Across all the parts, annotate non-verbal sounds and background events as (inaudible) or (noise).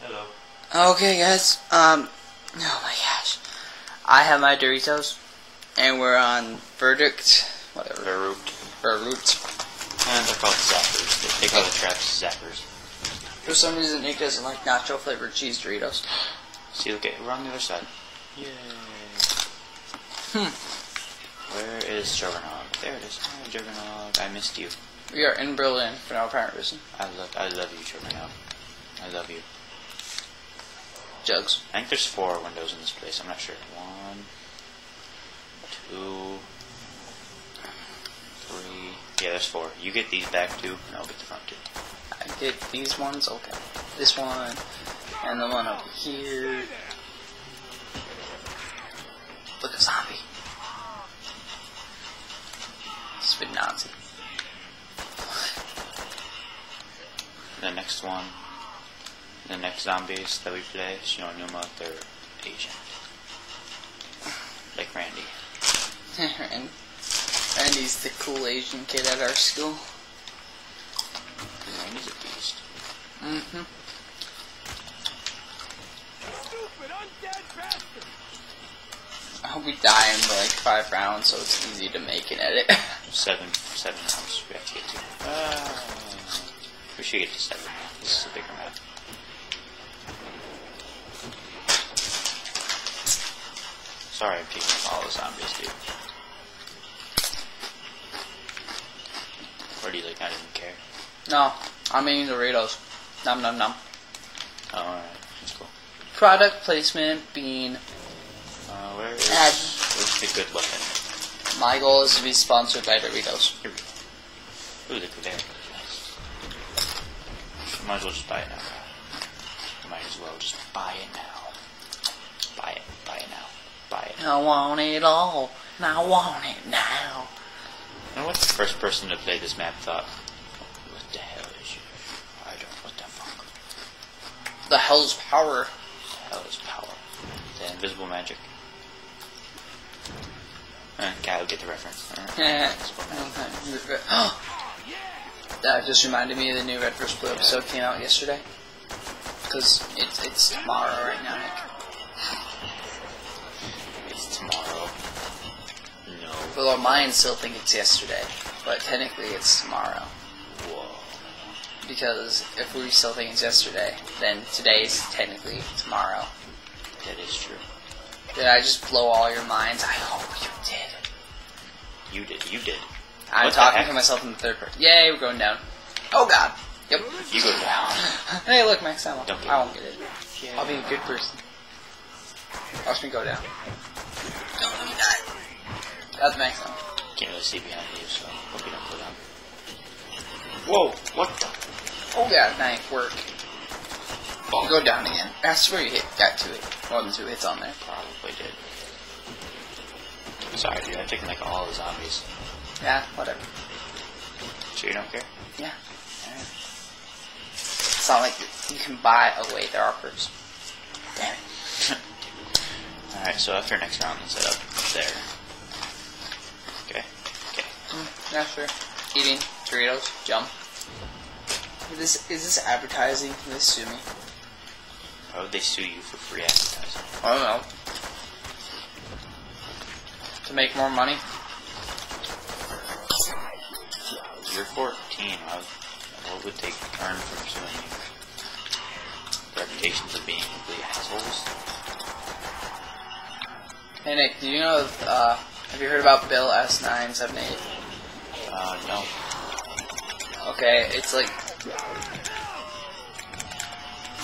Hello. Okay, guys. Um, oh my gosh, I have my Doritos, and we're on verdict, whatever, Verroot. verdict. And they're called zappers. They, they call the traps zappers. For some reason, Nick doesn't like nacho flavored cheese Doritos. See, look at we're on the other side. Yay. Hmm. Where is Juggernaut? There it is. Hi. I missed you. We are in Berlin for no apparent reason. I love, I love you, Juggernaut. I love you. Jugs. I think there's four windows in this place. I'm not sure. One, two, three. Yeah, there's four. You get these back too, and I'll get the front two. I did these ones. Okay, this one, and the one over here. Look, a zombie. Spit Nazi. The next one, the next zombies that we play, Shi No Numa, they're Asian. Like Randy. (laughs) and Randy's the cool Asian kid at our school. Randy's a beast. Mm-hmm. I hope we die in like five rounds, so it's easy to make an edit. (laughs) Seven, seven rounds we have to get to. Uh, we should get to seven. This is a bigger map. Sorry, I'm picking up all the zombies, dude. Or do you like not even care? no, I'm eating Doritos. Nom nom nom. Oh, alright, that's cool. Product placement being Uh, where is Add. where's the good weapon? my goal is to be sponsored by Doritos. Here we go. Ooh, look there. Nice. Might as well just buy it now. Might as well just buy it now. Buy it. Buy it now. It. I want it all, and I want it now. I wonder what the first person to play this map thought. What the hell is you? I don't. What the fuck? The hell's power. The hell is power? The invisible magic. Uh, guy will get the reference. Uh, (laughs) Yeah. (gasps) that just reminded me of the new Red vs. Blue episode came out yesterday. Because it's, it's tomorrow right now, Nick. It's tomorrow. No. Well, mine still think it's yesterday, but technically it's tomorrow. Whoa. Because if we still think it's yesterday, then today's technically tomorrow. That is true. Did I just blow all your minds? I hope you did. You did. You did. I'm What talking to myself in the third person. Yay, we're going down. Oh god. Yep. You go down. (laughs) hey, look, max. Don't get I won't get it. I'll be a good person. Watch me go down. Don't let me die. That's max ammo. Can't really see behind you, so hope you don't go down. Whoa! What the? Oh god, knife work. You go down again. I swear you hit got two hit more than two hits on there. Probably did. Sorry, dude. I'm taking like all the zombies. Yeah, whatever. So you don't care? Yeah. Alright. It's not like you can buy away their offers. Damn it. Alright, so after next round, let's set up there. Okay. Okay. Mm, yeah, sure. Eating Doritos, jump. Is this is this advertising? Can they sue me? Why would they sue you for free advertising? I don't know. To make more money? You're 14. Why would, what would they earn from suing you? Reputations of being complete assholes? Hey Nick, do you know? Uh, have you heard about Bill S nine seven eight? Uh, no. Okay, it's like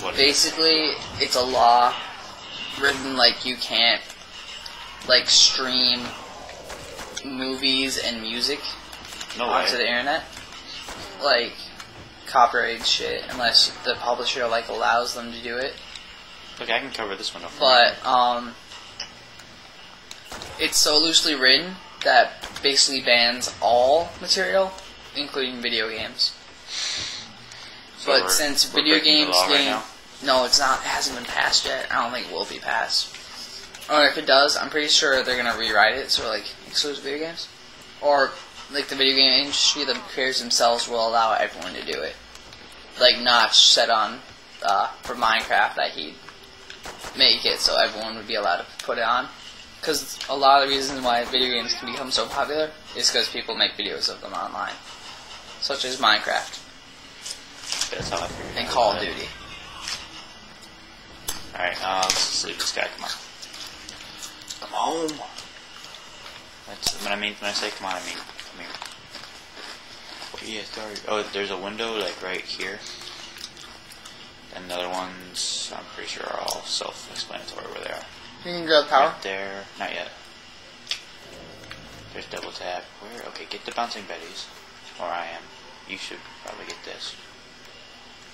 What basically it's a law written like you can't like stream movies and music No onto the internet, like copyright shit, unless the publisher like allows them to do it. Look, I can cover this one up. But um, it's so loosely written that basically bans all material, including video games. So but since video the games law right no, it's not. It hasn't been passed yet. I don't think it will be passed. Or if it does, I'm pretty sure they're gonna rewrite it so like exclusive video games, or like the video game industry, the creators themselves will allow everyone to do it. Like Notch said on uh, for Minecraft that he'd make it so everyone would be allowed to put it on. Because a lot of the reasons why video games can become so popular is because people make videos of them online, such as Minecraft That's how I figured. and Call of. Duty. Alright, uh, let's just leave this guy. Come on. Come home. That's when I mean when I say come on, I mean come here. What you start? Oh, there's a window like right here. And the other ones, I'm pretty sure are all self-explanatory where they are. You can grab power. Right there, not yet. There's double tap. Where? Okay, get the bouncing betties. Or I am. You should probably get this.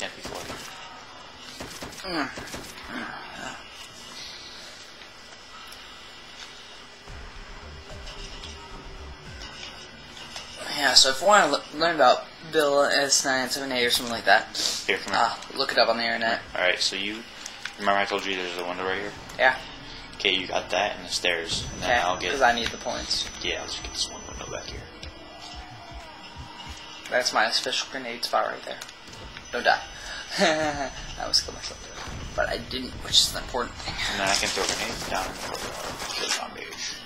Yeah, before. Mm. Yeah, so if you want to learn about Bill S978 or something like that, Here, come here. uh, look it up on the internet. Alright, so you remember I told you there's a window right here? Yeah, Okay, you got that and the stairs. And then okay, I'll get because I need the points. Yeah, I'll just get this one window back here. That's my official grenade spot right there. Don't die. (laughs) I was kill myself there. But I didn't, which is the important thing. And then I can throw grenades down and kill zombies.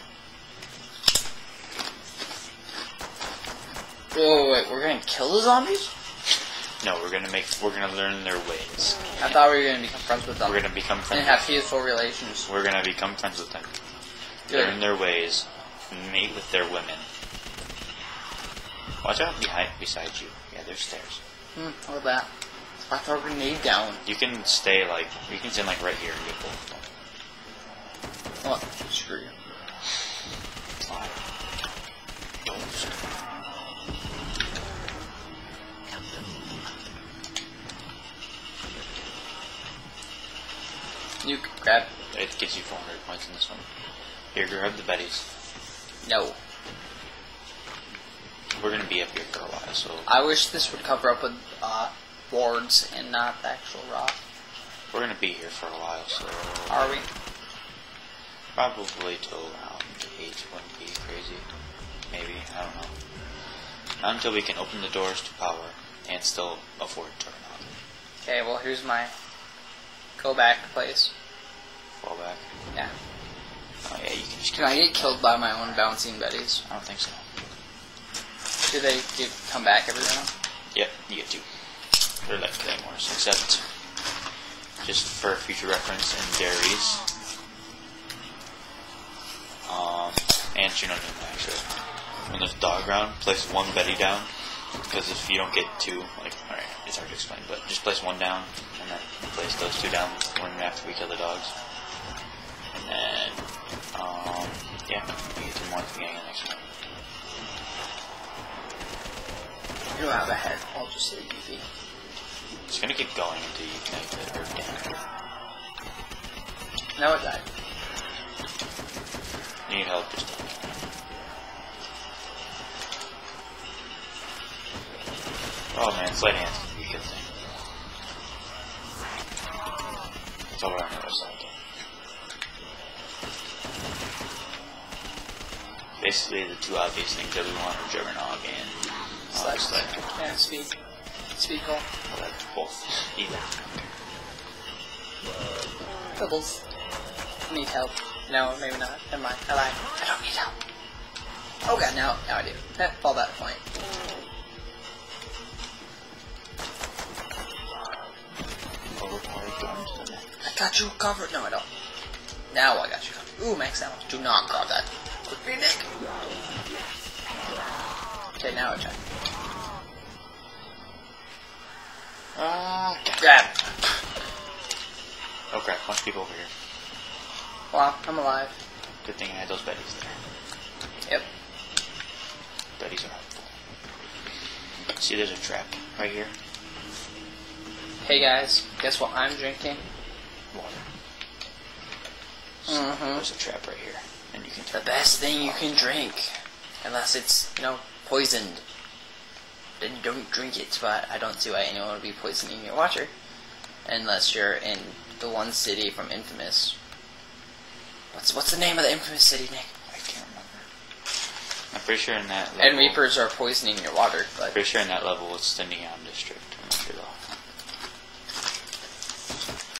Whoa, wait, wait, we're gonna kill the zombies? No, we're gonna make we're gonna learn their ways. I thought we were gonna become friends with them. We're gonna become friends. and have peaceful relations. We're gonna become friends with them. Good. Learn their ways. Mate with their women. Watch out behind beside you. Yeah, there's stairs. Hmm, look at that. I throw a grenade down. You can stay like you can stand like right here and get both of them. What? Screw you. It gives you 400 points in this one. Here, grab the betties. No. We're gonna be up here for a while, so I wish this would cover up with uh, boards and not the actual rock. we're gonna be here for a while. So Are we? probably till around eight wouldn't be crazy. Maybe I don't know. Not until we can open the doors to power and still afford to turn on. Okay, well, here's my go back place. Fall back. Yeah. Oh yeah, you can just. Can I get killed by my own bouncing betties? I don't think so. Do they get, come back every round? Yep, you get two. They're like claymores, except just for future reference in dairies. Um, and you know, actually, when there's dog round, place one Betty down. Because if you don't get two, like, alright, it's hard to explain, but just place one down, and then place those two down when after we kill the dogs. And um, yeah, you get two more at the beginning of next one. You don't have a head. I'll just say UV. It's gonna keep going until you connect it or damn. No, it died. Need help, just Oh man, slide hands a good thing. It's over on the other side. Basically, the two obvious things that we want are Juggernog and uh, Slide. slide. Yeah, speed. Speed Cola. Well, that's both. Either. Doubles. Need help. No, maybe not. Never mind. I lied. I don't need help. Oh god, now, now I do. Eh, fall back point. Overpowered guns to the neck. I got you covered. No, I don't. Now I got you covered. Ooh, max ammo. Do not grab that. Okay, now check. Ah, Grab. Okay, bunch of people over here. Well, I'm alive. Good thing I had those betties there. Yep. Betties are helpful. See, there's a trap right here. Hey guys, guess what I'm drinking? Water. So Mhm. There's a trap right here, and you can The best thing you can drink. Unless it's, you know, poisoned. Then don't drink it, but I don't see why anyone would be poisoning your water. Unless you're in the one city from Infamous. What's what's the name of the Infamous city, Nick? I can't remember. I'm pretty sure in that level. And Reapers are poisoning your water, but Pretty sure in that level it's the Neon District.